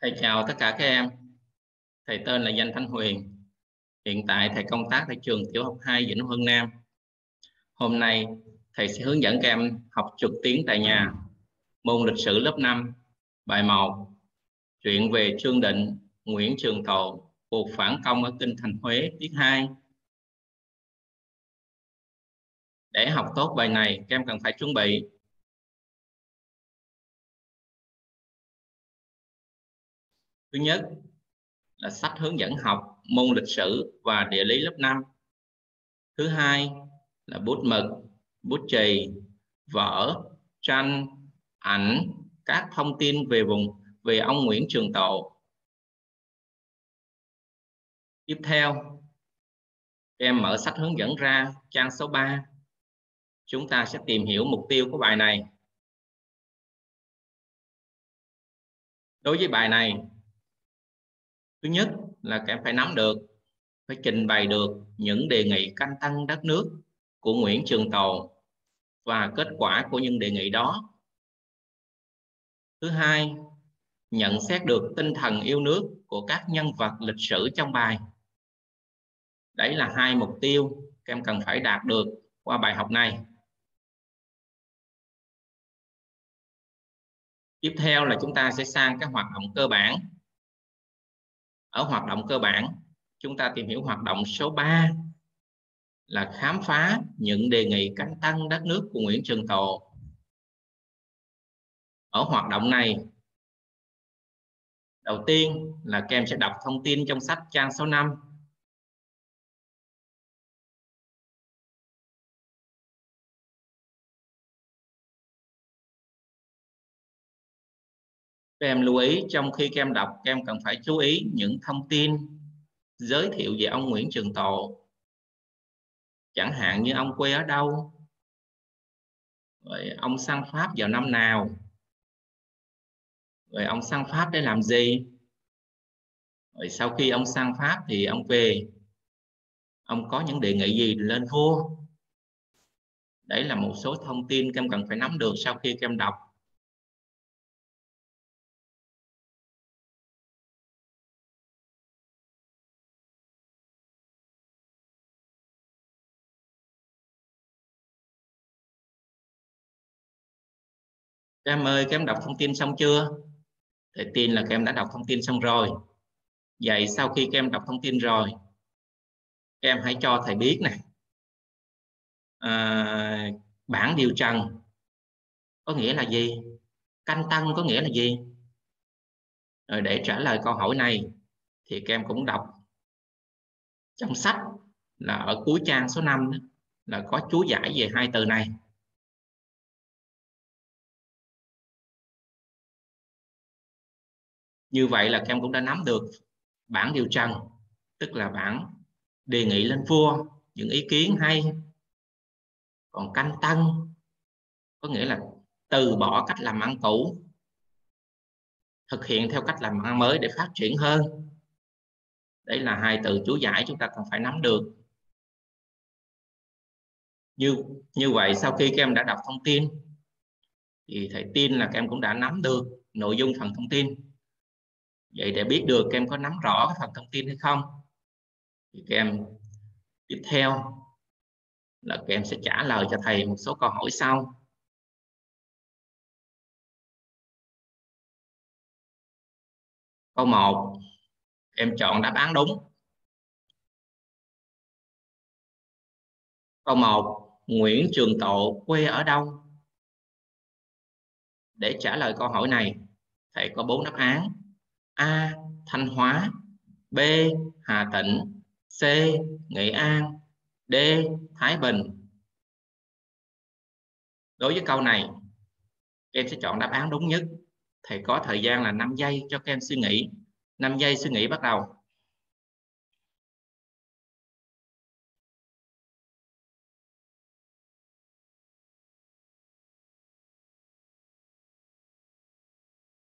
Thầy chào tất cả các em. Thầy tên là Danh Thanh Huyền. Hiện tại thầy công tác tại trường tiểu học 2 Vĩnh Hưng Nam. Hôm nay thầy sẽ hướng dẫn các em học trực tuyến tại nhà. Môn lịch sử lớp 5, bài 1. Chuyện về Trương Định, Nguyễn Trường Tộ, cuộc phản công ở kinh thành Huế tiết 2. Để học tốt bài này, các em cần phải chuẩn bị Thứ nhất là sách hướng dẫn học môn lịch sử và địa lý lớp 5. Thứ hai là bút mực, bút chì, vở, tranh, ảnh, các thông tin về vùng về ông Nguyễn Trường Tộ. Tiếp theo, em mở sách hướng dẫn ra trang số 3. Chúng ta sẽ tìm hiểu mục tiêu của bài này. Đối với bài này, thứ nhất là các em phải nắm được, phải trình bày được những đề nghị canh tăng đất nước của Nguyễn Trường Tồn và kết quả của những đề nghị đó. Thứ hai, nhận xét được tinh thần yêu nước của các nhân vật lịch sử trong bài. Đấy là hai mục tiêu các em cần phải đạt được qua bài học này. Tiếp theo là chúng ta sẽ sang các hoạt động cơ bản ở hoạt động cơ bản chúng ta tìm hiểu hoạt động số 3 là khám phá những đề nghị cánh tăng đất nước của Nguyễn Trường Tộ. Ở hoạt động này, đầu tiên là các em sẽ đọc thông tin trong sách trang 65 các em lưu ý, trong khi các em đọc, các em cần phải chú ý những thông tin giới thiệu về ông Nguyễn Trường Tộ. Chẳng hạn như ông quê ở đâu, rồi ông sang Pháp vào năm nào, rồi ông sang Pháp để làm gì? Rồi sau khi ông sang Pháp thì ông về, ông có những đề nghị gì lên vua? Đấy là một số thông tin các em cần phải nắm được sau khi các em đọc. Các em ơi các em đọc thông tin xong chưa? Thầy tin là các em đã đọc thông tin xong rồi. Vậy sau khi các em đọc thông tin rồi các em hãy cho thầy biết này à, bảng điều trần có nghĩa là gì? Canh tăng có nghĩa là gì? Rồi để trả lời câu hỏi này thì các em cũng đọc trong sách là ở cuối trang số 5 là có chú giải về hai từ này. Như vậy là các em cũng đã nắm được bản điều trần, tức là bản đề nghị lên vua, những ý kiến hay. Còn canh tăng có nghĩa là từ bỏ cách làm ăn cũ, thực hiện theo cách làm ăn mới để phát triển hơn. Đấy là hai từ chú giải chúng ta cần phải nắm được. Như như vậy sau khi các em đã đọc thông tin, thì thầy tin là các em cũng đã nắm được nội dung phần thông tin vậy để biết được các em có nắm rõ cái phần thông tin hay không, thì các em tiếp theo là các em sẽ trả lời cho thầy một số câu hỏi sau. Câu 1 em chọn đáp án đúng. Câu 1 Nguyễn Trường Tộ quê ở đâu? Để trả lời câu hỏi này, thầy có bốn đáp án. A. Thanh Hóa, B. Hà Tĩnh, C. Nghệ An, D. Thái Bình Đối với câu này, em sẽ chọn đáp án đúng nhất thầy có thời gian là 5 giây cho các em suy nghĩ 5 giây suy nghĩ bắt đầu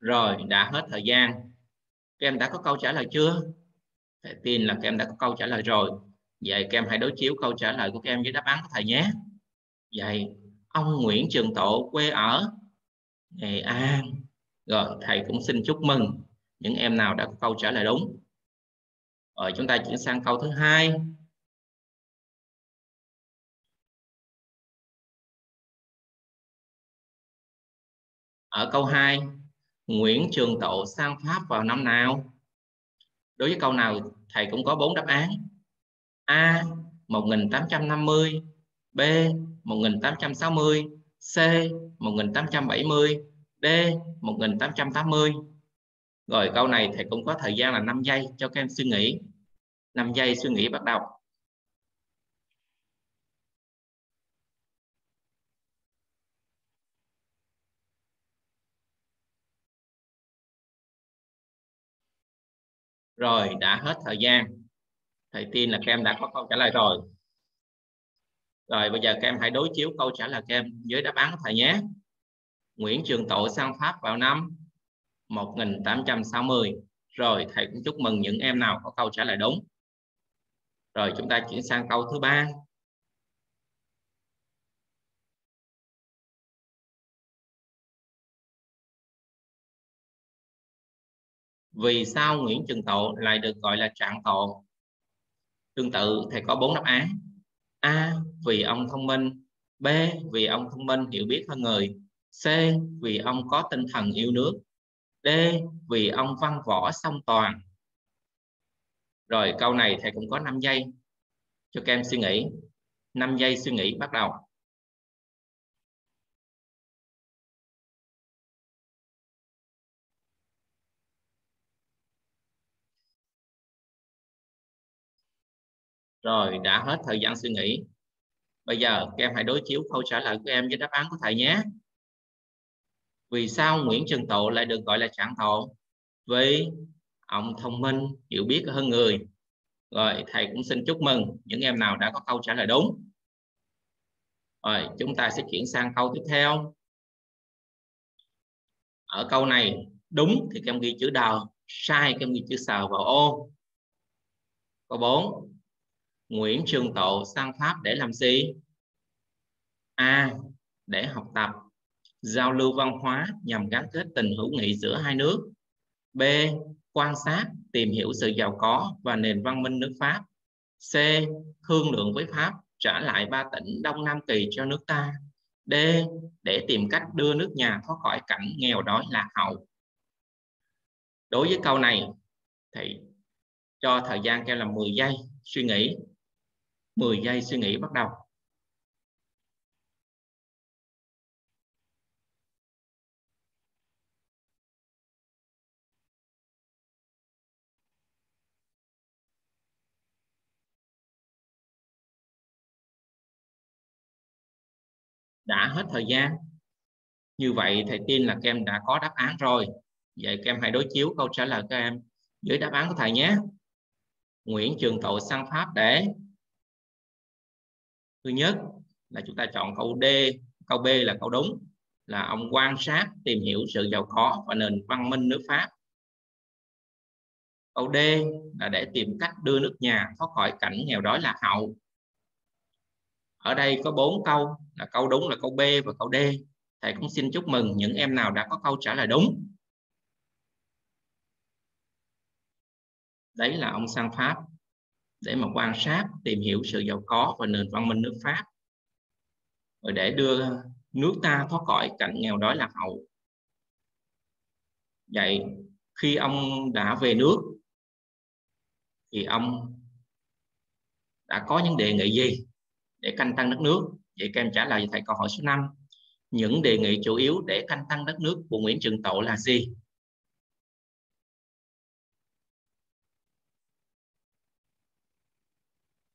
rồi, đã hết thời gian các em đã có câu trả lời chưa? Thầy tin là các em đã có câu trả lời rồi. Vậy các em hãy đối chiếu câu trả lời của các em với đáp án của thầy nhé. Vậy, ông Nguyễn Trường Tộ quê ở Nghệ An. Rồi, thầy cũng xin chúc mừng. Những em nào đã có câu trả lời đúng? Rồi, chúng ta chuyển sang câu thứ hai. Ở câu 2 Nguyễn Trường Tộ sang Pháp vào năm nào? Đối với câu nào thầy cũng có bốn đáp án. A 1850 B 1860 C 1870 D 1880 rồi câu này thầy cũng có thời gian là 5 giây cho các em suy nghĩ. 5 giây suy nghĩ bắt đầu. Rồi, đã hết thời gian. Thầy tin là các em đã có câu trả lời rồi. Rồi, bây giờ các em hãy đối chiếu câu trả lời các em với đáp án của thầy nhé. Nguyễn Trường Tộ sang Pháp vào năm 1860 rồi, thầy cũng chúc mừng những em nào có câu trả lời đúng. Rồi, chúng ta chuyển sang câu thứ ba. Vì sao Nguyễn Trường Tộ lại được gọi là trạng tộ tương tự, thầy có bốn đáp án. A, vì ông thông minh. B, vì ông thông minh hiểu biết hơn người. C, vì ông có tinh thần yêu nước. D, vì ông văn võ song toàn. Rồi, câu này thầy cũng có 5 giây. Cho các em suy nghĩ. 5 giây suy nghĩ bắt đầu. Rồi đã hết thời gian suy nghĩ. Bây giờ các em hãy đối chiếu câu trả lời của em với đáp án của thầy nhé. Vì sao Nguyễn Trần Tộ lại được gọi là trạng thọ vì ông thông minh hiểu biết hơn người. Rồi thầy cũng xin chúc mừng những em nào đã có câu trả lời đúng. Rồi chúng ta sẽ chuyển sang câu tiếp theo. Ở câu này đúng thì các em ghi chữ đờ sai các em ghi chữ sờ vào ô. Câu 4 Nguyễn Trường Tộ sang Pháp để làm gì? A. Để học tập, giao lưu văn hóa nhằm gắn kết tình hữu nghị giữa hai nước. B. Quan sát, tìm hiểu sự giàu có và nền văn minh nước pháp. C. Thương lượng với pháp, trả lại ba tỉnh đông nam kỳ cho nước ta. D. Để tìm cách đưa nước nhà thoát khỏi cảnh nghèo đói lạc hậu. Đối với câu này thì cho thời gian kêu là 10 giây suy nghĩ. 10 giây suy nghĩ bắt đầu. Đã hết thời gian. Như vậy thầy tin là các em đã có đáp án rồi. Vậy các em hãy đối chiếu câu trả lời các em với đáp án của thầy nhé. Nguyễn Trường Tộ sang Pháp để thứ nhất là chúng ta chọn câu D câu B là câu đúng, là ông quan sát, tìm hiểu sự giàu có và nền văn minh nước Pháp. Câu D là để tìm cách đưa nước nhà thoát khỏi cảnh nghèo đói lạc hậu. Ở đây có bốn câu, là câu đúng là câu B và câu D. Thầy cũng xin chúc mừng những em nào đã có câu trả lời đúng. Đấy là ông sang Pháp để mà quan sát, tìm hiểu sự giàu có và nền văn minh nước Pháp. Rồi để đưa nước ta thoát khỏi cảnh nghèo đói lạc hậu. Vậy khi ông đã về nước, thì ông đã có những đề nghị gì để canh tăng đất nước? Vậy các em trả lời thầy câu hỏi số 5 những đề nghị chủ yếu để canh tăng đất nước của Nguyễn Trường Tộ là gì?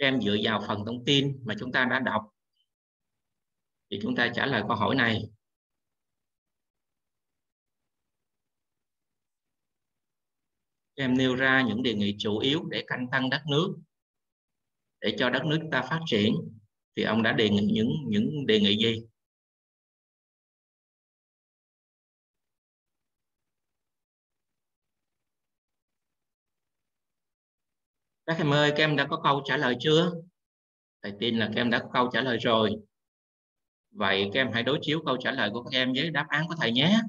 Các em dựa vào phần thông tin mà chúng ta đã đọc. Thì chúng ta trả lời câu hỏi này. Các em nêu ra những đề nghị chủ yếu để canh tăng đất nước, để cho đất nước ta phát triển. Thì ông đã đề nghị những những đề nghị gì? Các em ơi, các em đã có câu trả lời chưa? Thầy tin là các em đã có câu trả lời rồi. Vậy các em hãy đối chiếu câu trả lời của các em với đáp án của thầy nhé.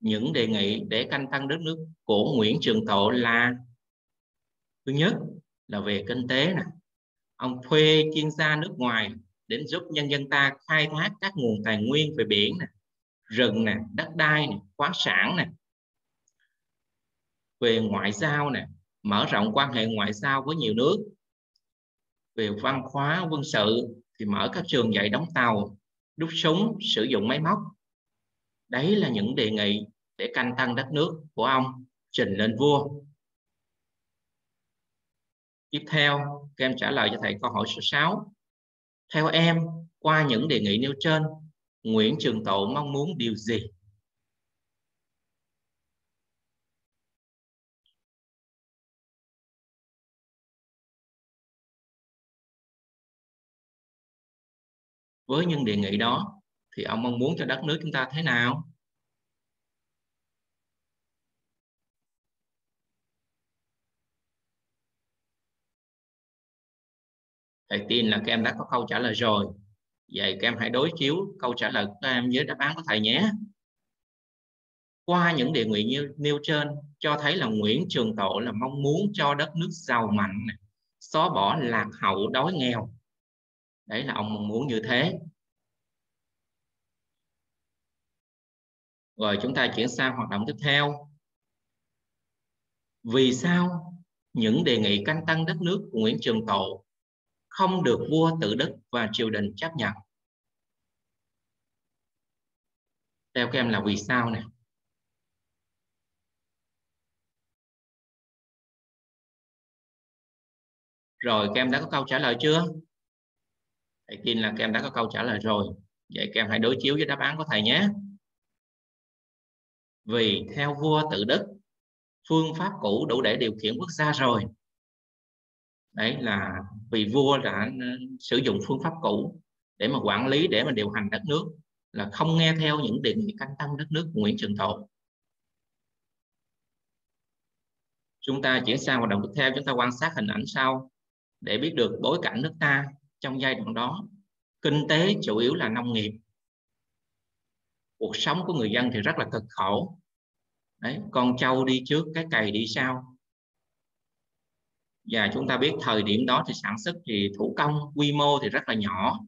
Những đề nghị để canh tăng đất nước của Nguyễn Trường Tộ là thứ nhất là về kinh tế nè. Ông thuê chuyên gia nước ngoài đến giúp nhân dân ta khai thác các nguồn tài nguyên về biển nè, rừng nè, đất đai nè, khoáng sản nè. Về ngoại giao nè mở rộng quan hệ ngoại giao với nhiều nước. Về văn hóa, quân sự thì mở các trường dạy đóng tàu đúc súng, sử dụng máy móc. Đấy là những đề nghị để canh tăng đất nước của ông trình lên vua. Tiếp theo, các em trả lời cho thầy câu hỏi số 6 theo em, qua những đề nghị nêu trên, Nguyễn Trường Tộ mong muốn điều gì? Với những đề nghị đó, thì ông mong muốn cho đất nước chúng ta thế nào? Thầy tin là các em đã có câu trả lời rồi. Vậy các em hãy đối chiếu câu trả lời của các em với đáp án của thầy nhé. Qua những đề nghị như nêu trên, cho thấy là Nguyễn Trường Tộ là mong muốn cho đất nước giàu mạnh xóa bỏ lạc hậu đói nghèo đấy là ông mong muốn như thế. Rồi chúng ta chuyển sang hoạt động tiếp theo. Vì sao những đề nghị canh tăng đất nước của Nguyễn Trường Tộ không được vua tự đức và triều đình chấp nhận? Theo các em là vì sao nè? Rồi các em đã có câu trả lời chưa? Thầy tin là các em đã có câu trả lời rồi. Vậy các em hãy đối chiếu với đáp án của thầy nhé. Vì theo vua tự đức, phương pháp cũ đủ để điều khiển quốc gia rồi. Đấy là vì vua đã sử dụng phương pháp cũ để mà quản lý, để mà điều hành đất nước, là không nghe theo những đề nghị canh tăng đất nước của Nguyễn Trường Tộ chúng ta chuyển sang hoạt động tiếp theo, chúng ta quan sát hình ảnh sau để biết được bối cảnh nước ta trong giai đoạn đó. Kinh tế chủ yếu là nông nghiệp. Cuộc sống của người dân thì rất là cực khổ. Đấy, con trâu đi trước, cái cày đi sau. Và chúng ta biết thời điểm đó thì sản xuất thì thủ công quy mô thì rất là nhỏ.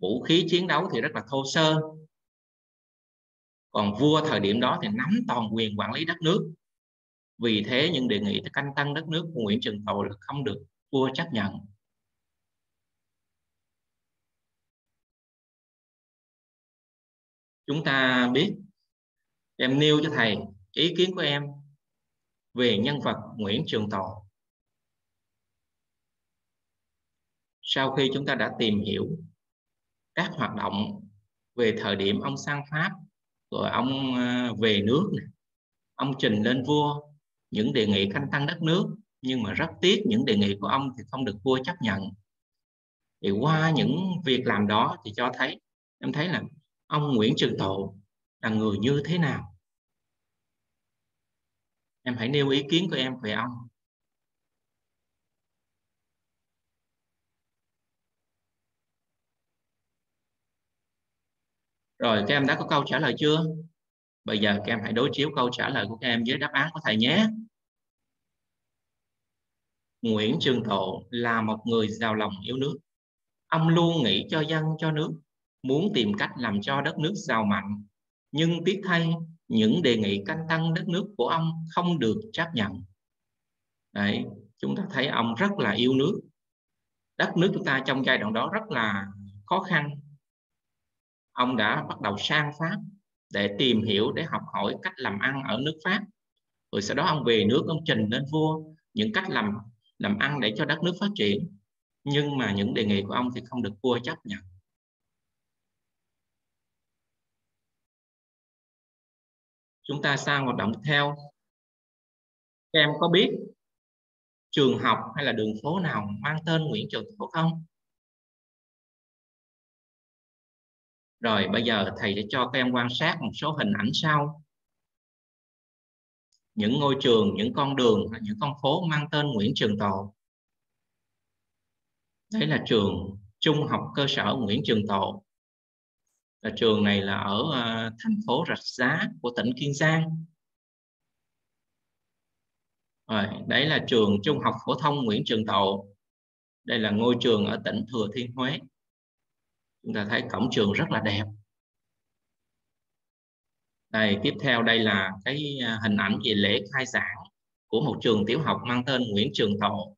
Vũ khí chiến đấu thì rất là thô sơ. Còn vua thời điểm đó thì nắm toàn quyền quản lý đất nước. Vì thế những đề nghị canh tăng đất nước của Nguyễn trường Tàu là không được vua chấp nhận. Chúng ta biết em nêu cho thầy ý kiến của em về nhân vật Nguyễn Trường Tộ. Sau khi chúng ta đã tìm hiểu các hoạt động về thời điểm ông sang Pháp, rồi ông ờ, về nước, ông trình lên vua những đề nghị canh tăng đất nước, nhưng mà rất tiếc những đề nghị của ông thì không được vua chấp nhận. Thì qua những việc làm đó thì cho thấy, em thấy là ông Nguyễn Trường Tộ là người như thế nào? Em hãy nêu ý kiến của em về ông. Rồi, các em đã có câu trả lời chưa? Bây giờ các em hãy đối chiếu câu trả lời của các em với đáp án của thầy nhé. Nguyễn Trường Thọ là một người giàu lòng yêu nước. Ông luôn nghĩ cho dân, cho nước muốn tìm cách làm cho đất nước giàu mạnh. Nhưng tiếc thay, những đề nghị canh tăng đất nước của ông không được chấp nhận. Đấy, chúng ta thấy ông rất là yêu nước. Đất nước chúng ta trong giai đoạn đó rất là khó khăn. Ông đã bắt đầu sang pháp để tìm hiểu, để học hỏi cách làm ăn ở nước pháp. Rồi sau đó ông về nước, ông trình lên vua những cách làm làm ăn để cho đất nước phát triển. Nhưng mà những đề nghị của ông thì không được vua chấp nhận. Chúng ta sang hoạt động theo. Các em có biết trường học hay là đường phố nào mang tên Nguyễn Trường Tộ không? Rồi, bây giờ thầy sẽ cho các em quan sát một số hình ảnh sau. Những ngôi trường, những con đường những con phố mang tên Nguyễn Trường Tộ đấy là trường trung học cơ sở Nguyễn Trường Tộ là trường này là ở uh, thành phố Rạch Giá của tỉnh Kiên Giang. Rồi đấy là trường trung học phổ thông Nguyễn Trường Tộ đây là ngôi trường ở tỉnh Thừa Thiên Huế. Chúng ta thấy cổng trường rất là đẹp. Đây tiếp theo đây là cái à, hình ảnh về lễ khai giảng của một trường tiểu học mang tên Nguyễn Trường Tộ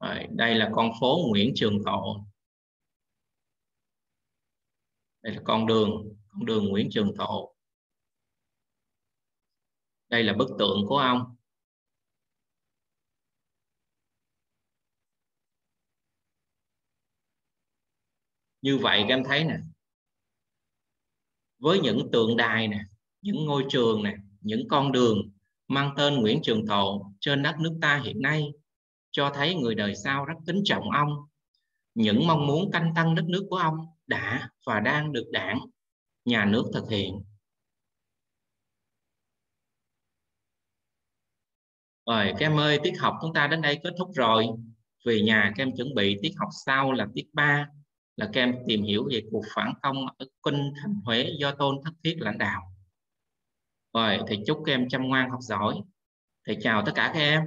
Rồi, đây là con phố Nguyễn Trường Tộ đây là con đường con đường Nguyễn Trường Tộ đây là bức tượng của ông. Như vậy các em thấy nè. Với những tượng đài nè, những ngôi trường nè, những con đường mang tên Nguyễn Trường Tộ trên đất nước ta hiện nay, cho thấy người đời sau rất kính trọng ông. Những mong muốn canh tăng đất nước của ông đã và đang được đảng nhà nước thực hiện rồi các em ơi tiết học chúng ta đến đây kết thúc rồi về nhà các em chuẩn bị tiết học sau là tiết 3 là các em tìm hiểu về cuộc phản công ở kinh thành Huế do Tôn Thất Thiết lãnh đạo. Rồi, thầy chúc các em chăm ngoan học giỏi. Thầy chào tất cả các em.